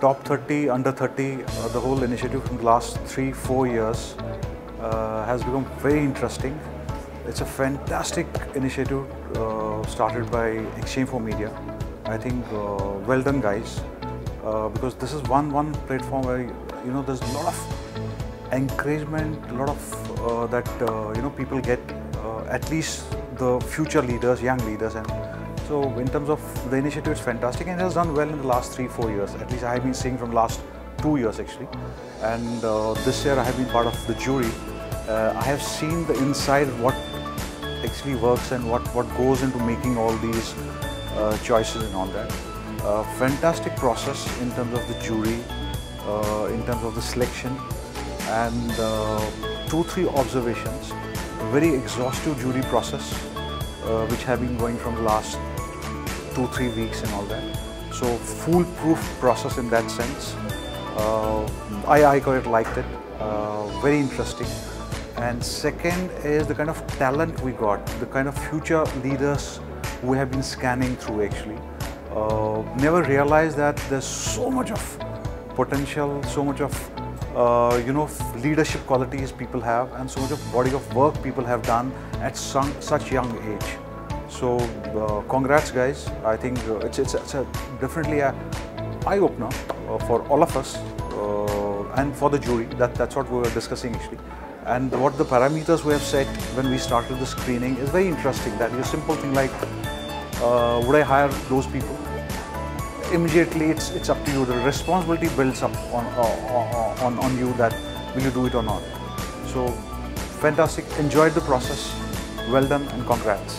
top 30, under 30, uh, the whole initiative from the last three, four years uh, has become very interesting. It's a fantastic initiative uh, started by exchange4media. I think uh, well done, guys, uh, because this is one one platform where you know there's a lot of encouragement, a lot of uh, that you know people get at least the future leaders, young leaders, and so in terms of the initiative, it's fantastic and it has done well in the last three, four years. At least I have been seeing from last two years actually, and uh, this year I have been part of the jury. Uh, I have seen the inside what actually works and what what goes into making all these uh, choices and all that. Uh, fantastic process in terms of the jury, uh, in terms of the selection, and uh, two, three observations. Very exhaustive jury process, which have been going from the last two, three weeks and all that. So foolproof process in that sense. Uh, I, I quite liked it. Uh, very interesting. And second is the kind of talent we got, the kind of future leaders we have been scanning through actually. Uh, never realized that there's so much of potential, so much of uh, you know leadership qualities people have, and so much of body of work people have done at some, such young age. So uh, congrats, guys! I think uh, it's, it's it's a definitely a eye opener uh, for all of us uh, and for the jury. That that's what we were discussing actually. And what the parameters we have set when we started the screening is very interesting. That is a simple thing like, uh, would I hire those people? Immediately, it's it's up to you. The responsibility builds up on uh, on on you that will you do it or not. So, fantastic. Enjoyed the process. Well done and congrats.